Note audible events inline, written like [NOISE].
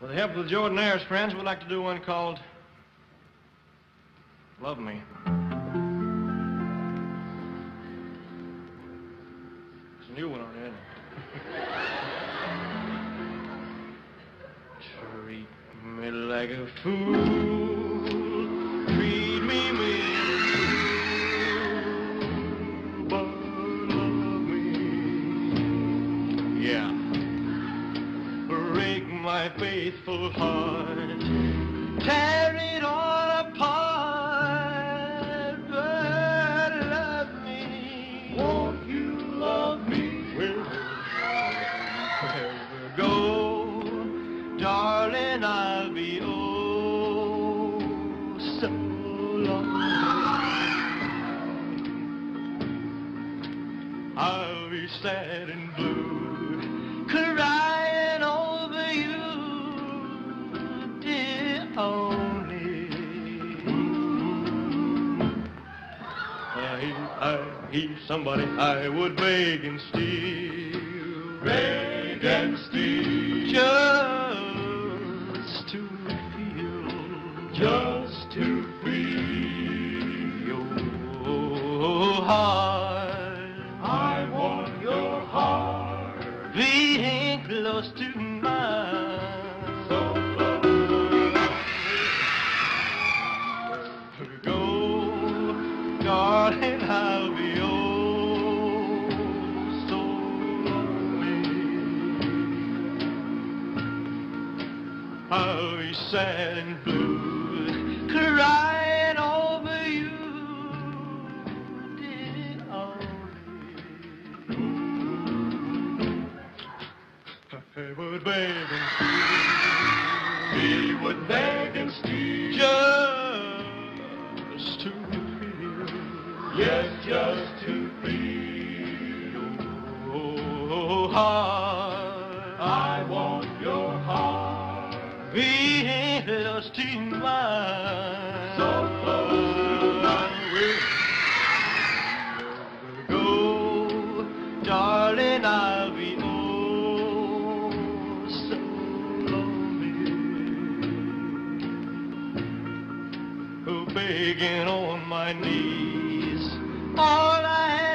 With the help of the Jordanaires, friends, we'd like to do one called Love Me. It's a new one on it. [LAUGHS] Treat me like a fool. Treat me mean. Yeah my faithful heart, tear it all apart, but love me. Won't you love me? Wherever go, darling, I'll be oh so long. I'll be sad and blue, crying I, I, he, somebody I would beg and steal, beg and steal, just to feel, just to feel. Your heart. I want your heart. Being close to mine. I'll sad and blue, crying over you, dear only. I would beg and steal. He would beg and steal. Just to feel. Yes, just to feel. Your heart. Begging on my knees. All I